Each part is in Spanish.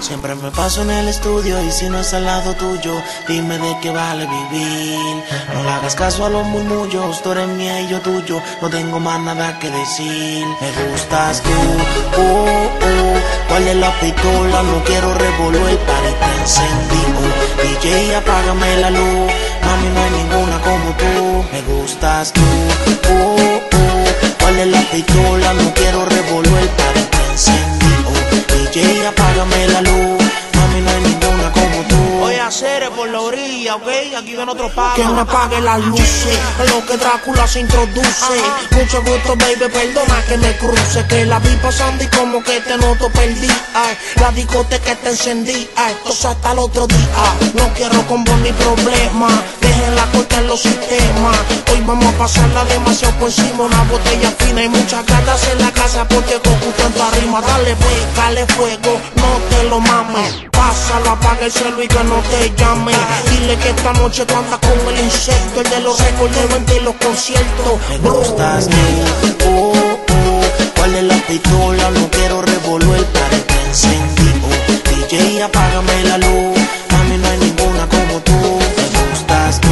Siempre me paso en el estudio y si no es al lado tuyo, dime de qué vale vivir. No le hagas caso a los murmullos, tú eres mía y yo tuyo, no tengo más nada que decir. Me gustas tú, oh, oh, ¿cuál es la pistola? No quiero revolver para te encendido. DJ, apágame la luz, mami no hay ninguna como tú. Me gustas tú, la orilla, ok, aquí ven otro pago. Que me apague las luces, en lo que Drácula se introduce. Mucho gusto, baby, perdona que me cruce. Que la vi pasando y como que te noto perdí. Ay, la discoteca te encendí, ay, esto hasta el otro día. No quiero combo ni problema, déjenla cortar los sistemas. Hoy vamos a pasarla demasiado por encima. Una botella fina y muchas gatas en la casa porque Goku tanto rima. Dale, pues, dale fuego, no te lo mames. Pásalo, apaga el celo y que no te llame. Dile que esta noche tú andas con el insecto, el de los récords de los conciertos. Me gustas tú, oh, oh, ¿cuál es la pistola? No quiero revolver para te encendido. DJ, apágame la luz, mami no hay ninguna como tú. Me gustas tú,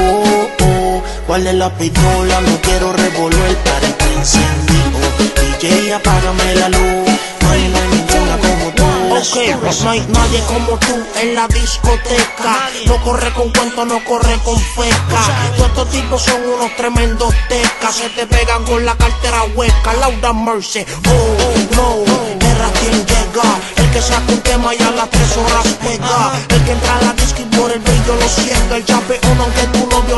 oh, oh, ¿cuál es la pistola? No quiero revolver para te encendido. DJ, apágame la luz, no hay tú. No hay nadie como tú en la discoteca. No corre con cuento, no corre con feca. Todos estos tipos son unos tremendos tecas. Se te pegan con la cartera hueca. Laura Mercy, oh no, era quien llega. El que saca un tema y a las tres horas pega. El que entra a la disco y por el brillo lo ciega. El campeón aunque tu novio lo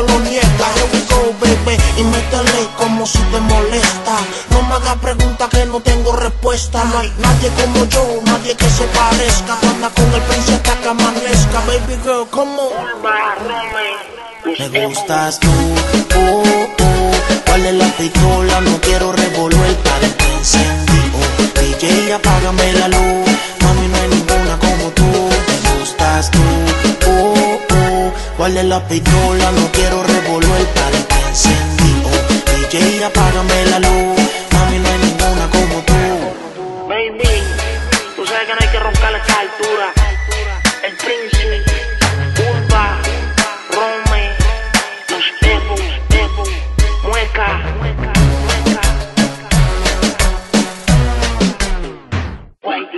preguntas que no tengo respuesta. No hay nadie como yo, nadie que se parezca. Tú andas con el príncipe hasta que amanezca. Baby girl, como Me gustas tú, oh, oh, ¿cuál es la pistola? No quiero revolver para te encendido. DJ, apágame la luz, mami no hay ninguna como tú. Me gustas tú, oh, oh, ¿cuál es la pistola? No quiero revolver para te encendido. DJ, apágame la Tú sabes que no hay que roncar a esta altura. El príncipe, Urba, Rome, los Ebos, Ebos, Mueca. White